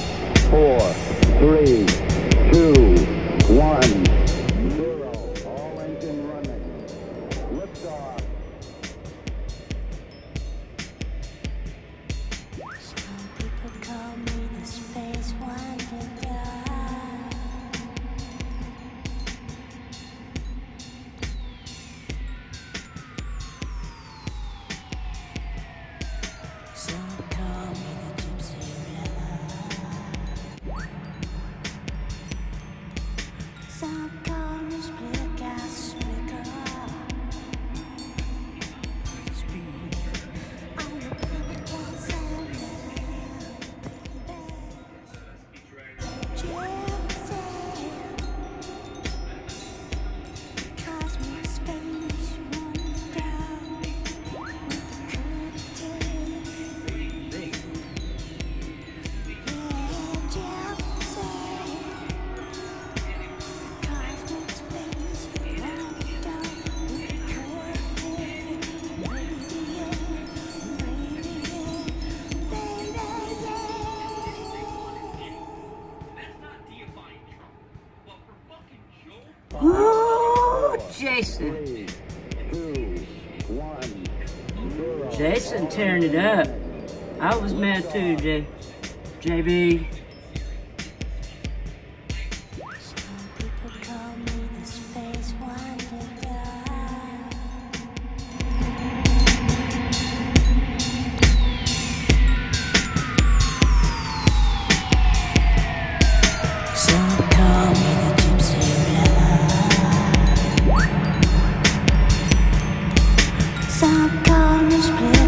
five, four, three, Ooh, Jason. Jason tearing it up. I was mad too, J JB. Some call me